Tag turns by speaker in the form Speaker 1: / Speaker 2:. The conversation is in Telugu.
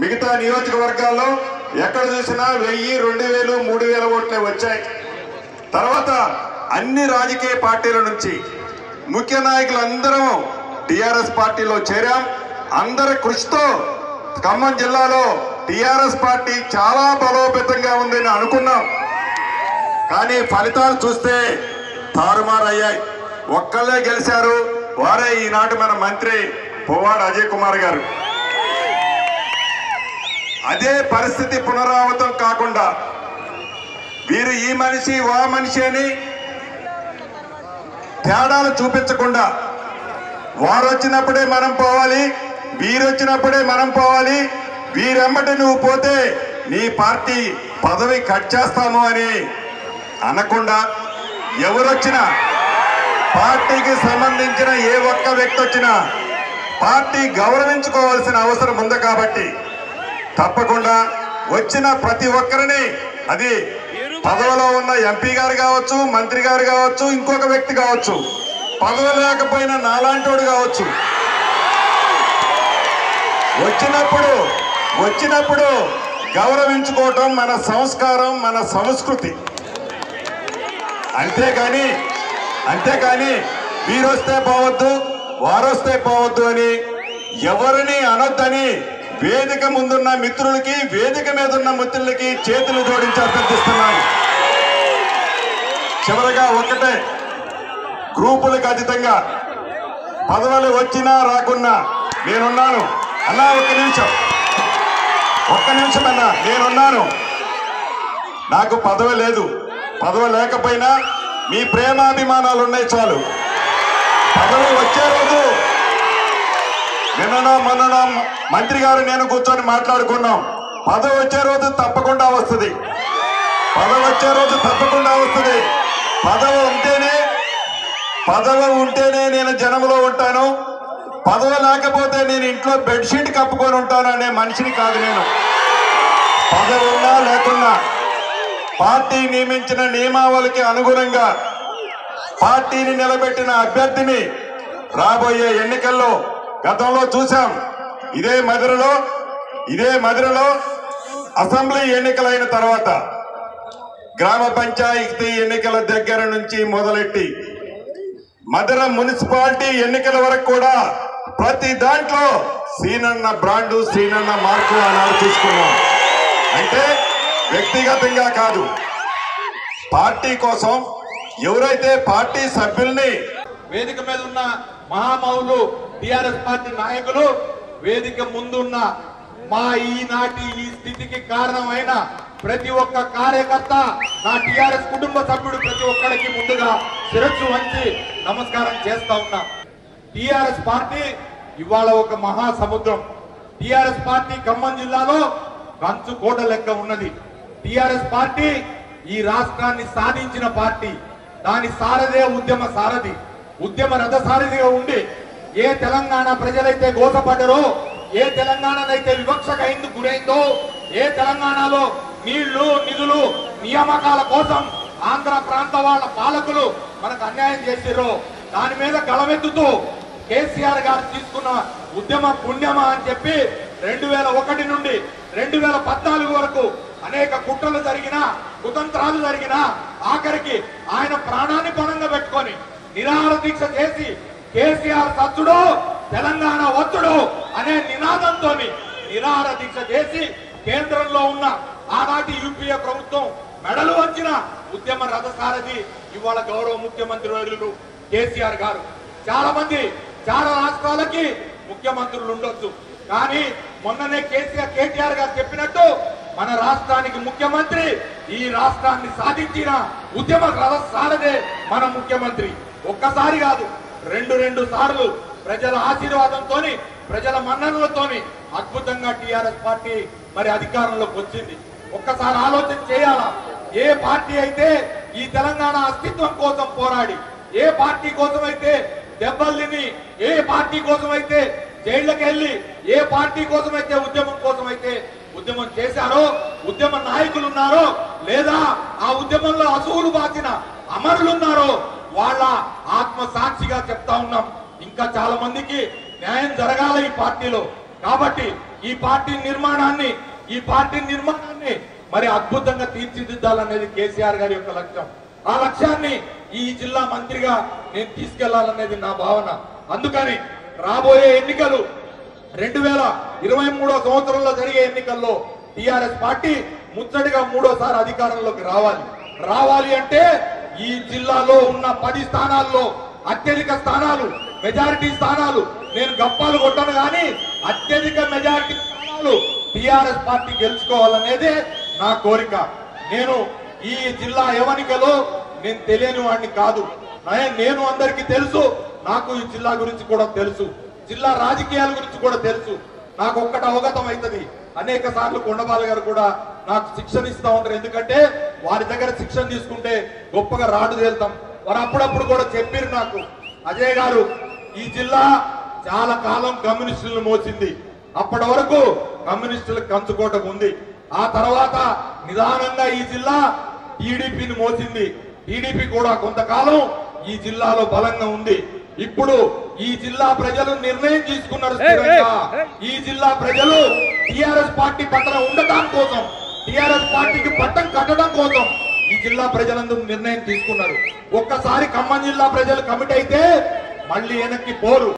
Speaker 1: మిగతా నియోజకవర్గాల్లో ఎక్కడ చూసినా వెయ్యి రెండు వేలు మూడు వేల ఓట్లే వచ్చాయి. తర్వాత అన్ని రాజకీయ పార్టీల నుంచి ముఖ్య నాయకులందరం టిఆర్ఎస్ పార్టీలో చేరాం. అందరి కృషితో ఖమ్మం జిల్లాలో టిఆర్ఎస్ పార్టీ చాలా బలోపేతంగా ఉందని అనుకున్నాం. కానీ ఫలితాలు చూస్తే తారుమారయ్యాయి. ఒక్కళ్ళే గెలిచారు. వారే ఈనాటి మన మంత్రి పువ్వాడ అజయ్ కుమార్ గారు. అదే పరిస్థితి పునరావృతం కాకుండా వీరు ఈ మనిషి ఓ మనిషి అని తేడాలు చూపించకుండా వారు వచ్చినప్పుడే మనం పోవాలి వీరు వచ్చినప్పుడే మనం పోవాలి వీరెమ్మటి నువ్వు పోతే నీ పార్టీ పదవి కట్ చేస్తాము అని అనకుండా ఎవరొచ్చినా పార్టీకి సంబంధించిన ఏ ఒక్క వ్యక్తి వచ్చినా పార్టీ గౌరవించుకోవాల్సిన అవసరం ఉంది కాబట్టి తప్పకుండా వచ్చిన ప్రతి ఒక్కరిని అది పదవిలో ఉన్న ఎంపీ గారు కావచ్చు మంత్రి గారు కావచ్చు ఇంకొక వ్యక్తి కావచ్చు పదవి లేకపోయినా నాలాంటోడు కావచ్చు. వచ్చినప్పుడు వచ్చినప్పుడు గౌరవించుకోవటం మన సంస్కారం మన సంస్కృతి. అంతేకాని అంతేకాని వీరొస్తే పోవద్దు వారొస్తే పోవద్దు అని ఎవరిని అనొద్దని వేదిక ముందున్న మిత్రులకి వేదిక మీద ఉన్న మిత్రులకి చేతులు జోడించి అభ్యర్థిస్తున్నాను. చివరగా ఒక్కటే గ్రూపులకు అతీతంగా పదవులు వచ్చినా రాకున్నా నేనున్నాను. అన్నా ఒక్క నిమిషం. ఒక్క నిమిషం అన్నా నేనున్నాను. నాకు పదవి లేదు. పదవి లేకపోయినా మీ ప్రేమాభిమానాలు ఉన్నాయి చాలు. పదవి వచ్చే రోజు నిన్న మొన్ననో మంత్రి గారు నేను కూర్చొని మాట్లాడుకున్నాం. పదవి వచ్చే రోజు తప్పకుండా వస్తుంది. పదవి వచ్చే రోజు తప్పకుండా వస్తుంది. పదవి ఉంటేనే పదవి ఉంటేనే నేను జనంలో ఉంటాను. పదవి లేకపోతే నేను ఇంట్లో బెడ్షీట్ కప్పుకొని ఉంటాను అనే మనిషిని కాదు నేను. పదవి ఉన్నా లేకున్నా పార్టీ నియమించిన నియమావళికి అనుగుణంగా పార్టీని నిలబెట్టిన అభ్యర్థిని రాబోయే ఎన్నికల్లో గతంలో చూశాం. ఇదే మధురలో ఇదే మధురలో అసెంబ్లీ ఎన్నికలైన తర్వాత గ్రామ పంచాయతీ ఎన్నికల దగ్గర నుంచి మొదలెట్టి మధుర మున్సిపాలిటీ ఎన్నికల వరకు కూడా ప్రతి దాంట్లో సీనన్న బ్రాండు సీనన్న మార్కు అనాలు చూసుకున్నాం. అంటే వ్యక్తిగతంగా కాదు. పార్టీ కోసం ఎవరైతే పార్టీ సభ్యుల్ని
Speaker 2: వేదిక మీద ఉన్న మహామౌలు టిఆర్ఎస్ పార్టీ నాయకులు వేదిక ముందున్న మా ఈనాటి ఈ స్థితికి కారణమైన ప్రతి ఒక్క కార్యకర్త నా టిఆర్ఎస్ కుటుంబ సభ్యుడు ప్రతి ఒక్కరికి ముందుగా శిరస్సు వంచి నమస్కారం చేస్తా ఉన్నా. టిఆర్ఎస్ పార్టీ ఇవాళ ఒక మహాసముద్రం. టిఆర్ఎస్ పార్టీ ఖమ్మం జిల్లాలో కంచు కోట లెక్క ఉన్నది. టిఆర్ఎస్ పార్టీ ఈ రాష్ట్రాన్ని సాధించిన పార్టీ. దాని సారథే ఉద్యమ సారథి. ఉద్యమ రథసారథిగా ఉండి ఏ తెలంగాణ ప్రజలైతే గోసపడ్డరో ఏ తెలంగాణనైతే వివక్షకు అయింది గురైందో ఏ తెలంగాణలో నీళ్ళు నిధులు నియామకాల కోసం ఆంధ్ర ప్రాంత వాళ్ళ పాలకులు మనకు అన్యాయం చేసిర్రో దాని మీద గళమెత్తుతూ కేసీఆర్ గారు తీసుకున్న ఉద్యమ పుణ్యమా అని చెప్పి రెండు వేల ఒకటి నుండి రెండు వేల పద్నాలుగు వరకు అనేక కుట్రలు జరిగినా కుతంత్రాలు జరిగినా ఆఖరికి ఆయన ప్రాణాన్ని పణంగా పెట్టుకొని నిరాహార దీక్ష చేసి కేసీఆర్ సత్తుడు తెలంగాణ ఒత్తుడు అనే నినాదంతో నిరాహార దీక్ష చేసి కేంద్రంలో ఉన్న ఆనాటి యూపీఏ ప్రభుత్వం మెడలు వంచిన ఉద్యమ రథసారథి ఇవాళ గౌరవ ముఖ్యమంత్రి వర్యులు కేసీఆర్ గారు. చాలా మంది చాలా రాష్ట్రాలకి ముఖ్యమంత్రులు ఉండొచ్చు కానీ మొన్ననే కేసీఆర్ కేటీఆర్ గారు చెప్పినట్టు మన రాష్ట్రానికి ముఖ్యమంత్రి ఈ రాష్ట్రాన్ని సాధించిన ఉద్యమ రథసారథే మన ముఖ్యమంత్రి. ఒక్కసారి కాదు రెండు రెండు సార్లు ప్రజల ఆశీర్వాదంతో ప్రజల మన్ననలతోని అద్భుతంగా టిఆర్ఎస్ పార్టీ మరి అధికారంలోకి వచ్చింది. ఒక్కసారి ఆలోచన చేయాలా? ఏ పార్టీ అయితే ఈ తెలంగాణ అస్తిత్వం కోసం పోరాడి ఏ పార్టీ కోసం అయితే దెబ్బల్ని ఏ పార్టీ కోసం అయితే జైళ్ళకి వెళ్ళి ఏ పార్టీ కోసం అయితే ఉద్యమం కోసం అయితే ఉద్యమం చేశారో ఉద్యమ నాయకులు ఉన్నారో లేదా ఆ ఉద్యమంలో అసూలు బాచిన అమరులు ఉన్నారో వాళ్ళ ఆత్మ సాక్షిగా చెప్తా ఉన్నాం. ఇంకా చాలా మందికి న్యాయం జరగాల ఈ పార్టీలో. కాబట్టి ఈ పార్టీ నిర్మాణాన్ని ఈ పార్టీ నిర్మాణాన్ని మరి అద్భుతంగా తీర్చిదిద్దాలనేది కేసీఆర్ గారి యొక్క లక్ష్యం. ఆ లక్ష్యాన్ని ఈ జిల్లా మంత్రిగా నేను తీసుకెళ్ళాలనేది నా భావన. అందుకని రాబోయే ఎన్నికలు రెండు వేల ఇరవై మూడో సంవత్సరంలో జరిగే ఎన్నికల్లో టిఆర్ఎస్ పార్టీ ముచ్చటిగా మూడోసారి అధికారంలోకి రావాలి. రావాలి అంటే ఈ జిల్లాలో ఉన్న పది స్థానాల్లో అత్యధిక స్థానాలు మెజారిటీ స్థానాలు నేను గప్పాలు కొట్టాను కానీ అత్యధిక మెజారిటీ స్థానాలు టిఆర్ఎస్ పార్టీ గెలుచుకోవాలనేదే నా కోరిక. నేను ఈ జిల్లా ఎవనికలో నేను తెలియని వాడిని కాదు. నేను అందరికీ తెలుసు నాకు ఈ జిల్లా గురించి కూడా తెలుసు. జిల్లా రాజకీయాల గురించి కూడా తెలుసు. నాకు ఒక్కటి అవగతం అవుతుంది అనేక సార్లు కొండబాల గారు కూడా నాకు శిక్షణ ఇస్తా ఉంటారు. ఎందుకంటే వారి దగ్గర శిక్షణ తీసుకుంటే గొప్పగా రాడు తేలుతాం. వారు అప్పుడప్పుడు కూడా చెప్పారు నాకు. అజయ్ గారు ఈ జిల్లా చాలా కాలం కమ్యూనిస్టులను మోసింది అప్పటి వరకు కమ్యూనిస్టులకు కంచుకోట ఉంది. ఆ తర్వాత నిదానంగా ఈ జిల్లా టీడీపీని మోసింది టీడీపీ కూడా కొంతకాలం ఈ జిల్లాలో బలంగా ఉంది. ఇప్పుడు ఈ జిల్లా ప్రజలు నిర్ణయం తీసుకున్నారు. ఈ జిల్లా ప్రజలు టిఆర్ఎస్ పార్టీ పక్కన ఉండటం కోసం టిఆర్ఎస్ పార్టీకి పట్టం కట్టడం కోసం ఈ జిల్లా ప్రజలందరూ నిర్ణయం తీసుకున్నారు. ఒక్కసారి ఖమ్మం జిల్లా ప్రజలు కమిట్ అయితే మళ్ళీ వెనక్కి పోరు.